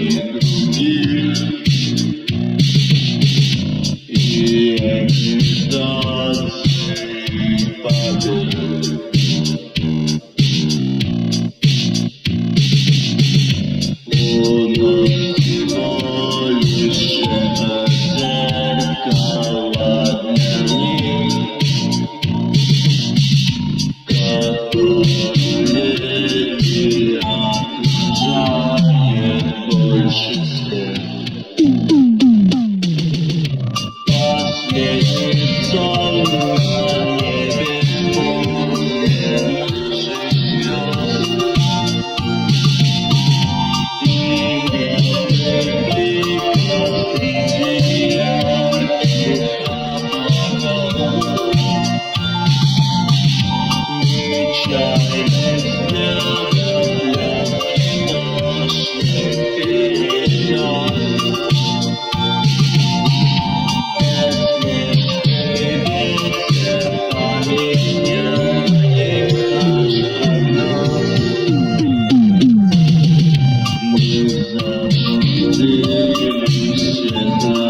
you. Krishna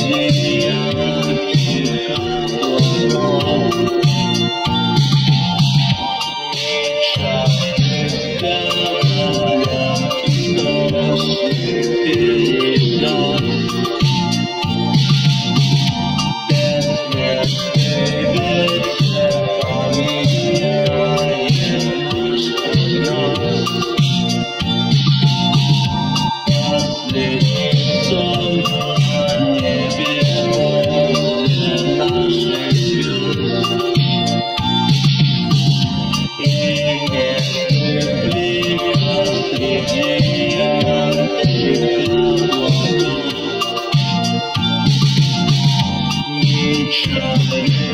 Each other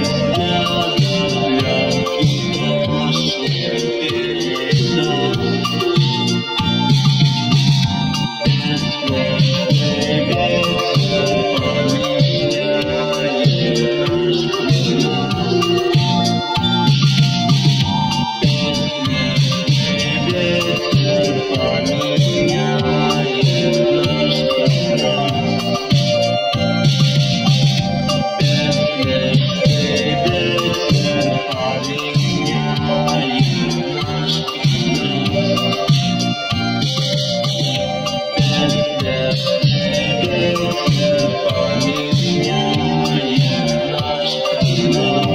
you.